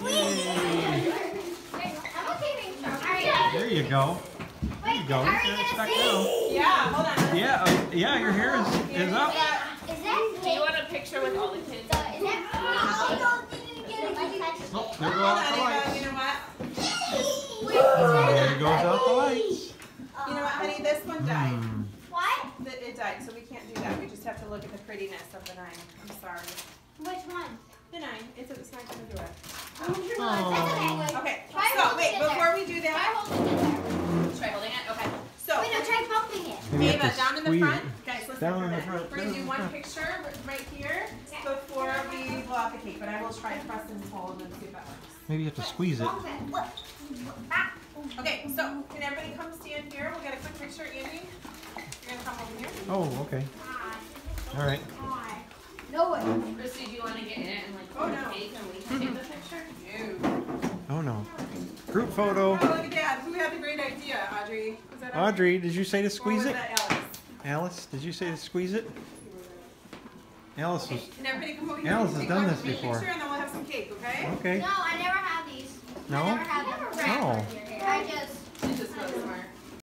There you go. There you go. Wait, yeah, hold on. Yeah, uh, yeah, your hair is, is up. Is that Do you want a picture with all the kids? So, is that oh, there go out the lights. You know what? There goes out the lights. You know what, honey? This one died. Mm. What? It died, so we can't do that. We just have to look at the prettiness of the nine. I'm sorry. Which one? The nine. It's, it's not going to do it. Oh. Okay. Okay, Try so wait, before we do Try that, holding it there. Try holding it? Okay. so Wait, no, try bumping it. Maybe you Ava, have to down in the squeeze front. it. Guys, listen Down for a the minute. front, We're gonna do one picture right here before we blow out the cake, but I will try and press and hold and see if that works. Maybe you have to squeeze it. Bump it. What? Okay, so can everybody come stand here? We'll get a quick picture. Andy, you're gonna come over here. Oh, okay. All right. No way. Christy, do you want to get in it and like Oh, hold no. the cake and we can take the picture? No. Oh no. Group photo. Oh, look at that. Who had the great idea, Audrey? Was that Audrey, did you say to Or squeeze was it? that Alice? Alice, did you say to squeeze it? Alice was. Can everybody come over here? Alice has done this big before. Picture and then we'll have some cake, okay? Okay. No, I never had these. No? I never had them. No. I just